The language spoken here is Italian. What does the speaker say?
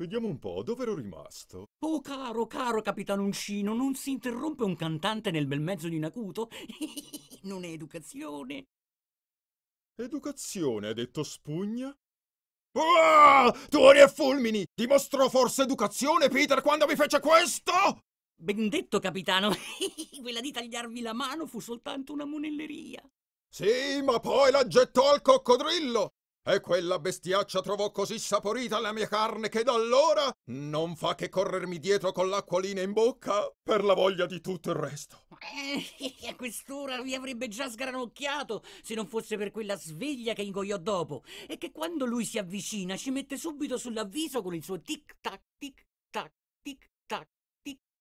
Vediamo un po', dove ero rimasto? Oh caro, caro capitanoncino, non si interrompe un cantante nel bel mezzo di un acuto? non è educazione. Educazione, ha detto Spugna? Ah! Tuoni e fulmini! Dimostrò forse educazione, Peter, quando mi fece questo? Ben detto, capitano. Quella di tagliarvi la mano fu soltanto una monelleria. Sì, ma poi la gettò al coccodrillo. E quella bestiaccia trovò così saporita la mia carne che da allora non fa che corrermi dietro con l'acquolina in bocca per la voglia di tutto il resto. Eh, a quest'ora vi avrebbe già sgranocchiato se non fosse per quella sveglia che ingoiò dopo e che quando lui si avvicina ci mette subito sull'avviso con il suo tic tac tic tac tic